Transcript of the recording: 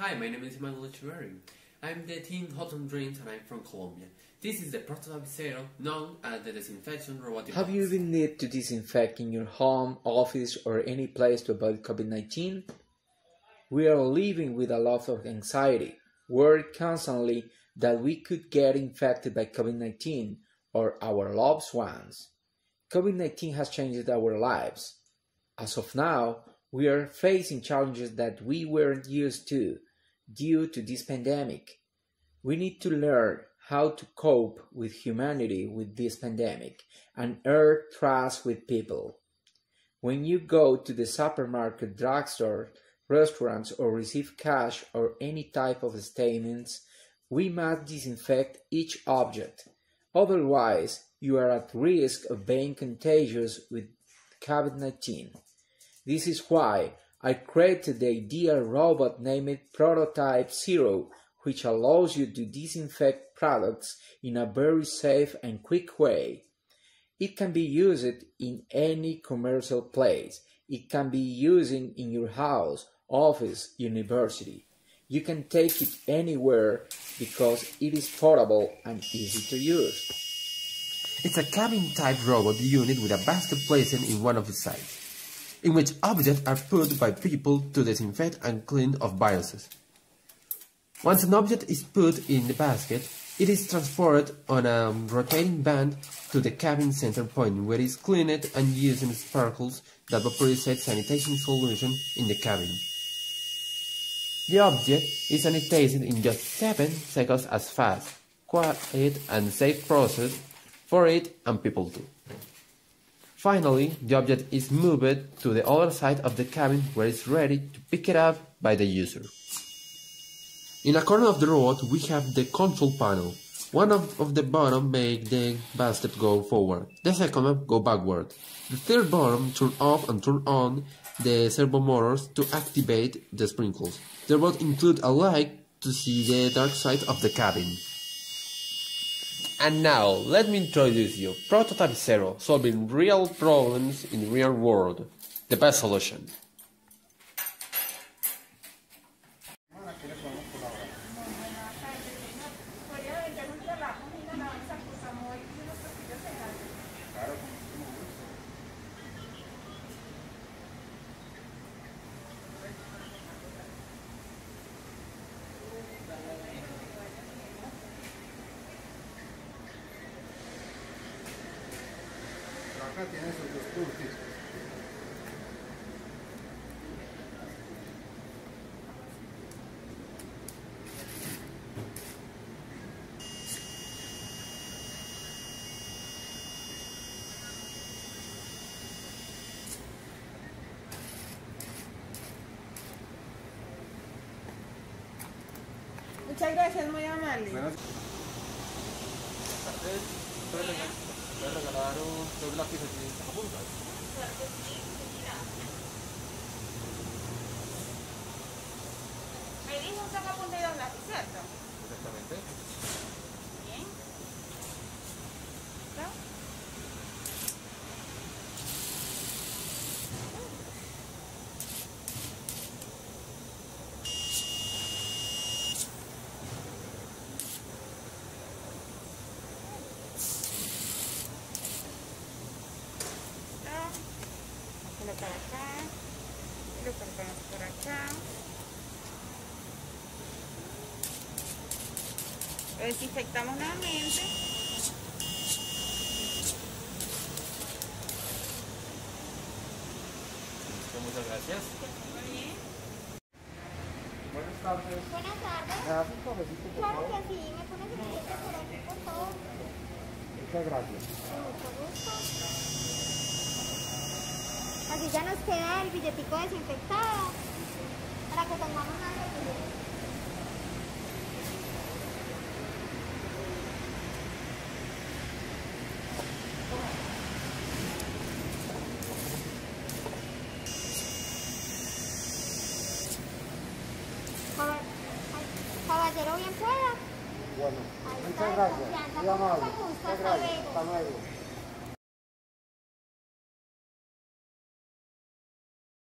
Hi, my name is Emmanuel Echeverri. I'm the team Hot Dreams and I'm from Colombia. This is the prototype Zero, known as the disinfection robot device. Have you even need to disinfect in your home, office, or any place to avoid COVID-19? We are living with a lot of anxiety, worried constantly that we could get infected by COVID-19 or our loved ones. COVID-19 has changed our lives. As of now, we are facing challenges that we weren't used to due to this pandemic. We need to learn how to cope with humanity with this pandemic and earn trust with people. When you go to the supermarket, drugstore, restaurants, or receive cash or any type of statements, we must disinfect each object. Otherwise, you are at risk of being contagious with COVID 19. This is why I created the ideal robot named Prototype Zero, which allows you to disinfect products in a very safe and quick way. It can be used in any commercial place. It can be used in your house, office, university. You can take it anywhere because it is portable and easy to use. It's a cabin-type robot unit with a basket placed in one of the sides in which objects are put by people to disinfect and clean of viruses. Once an object is put in the basket, it is transported on a rotating band to the cabin center point where it is cleaned and using sparkles that vaporizate sanitation solution in the cabin. The object is sanitized in just 7 seconds as fast, quiet and safe process for it and people too. Finally, the object is moved to the other side of the cabin where it's ready to pick it up by the user. In a corner of the robot, we have the control panel. One of, of the bottom make the basket go forward, the second go backward. The third bottom turn off and turn on the servo motors to activate the sprinkles. The robot include a light to see the dark side of the cabin. And now, let me introduce you Prototype Zero, solving real problems in real world. The best solution. caja tiene sus dos curtis. Muchas gracias, muy amable. Buenas puede regalar un, dos lápices de sacapuntas. Me dijo un sacapuntas y dos lápices, ¿cierto? Exactamente. Colocar acá, lo colocamos por acá. Lo desinfectamos nuevamente. Muchas gracias. Buenas tardes. Buenas tardes. ¿Me das un cafecito, por Claro favor? que sí, me pones el billete por aquí, por favor. Muchas gracias. Con mucho gusto. Así ya nos queda el billetico desinfectado para que tengamos más rapidez. Caballero, bien pueda. Bueno, Ahí muchas está, gracias. Muy amable. Muchas gracias. Hasta luego.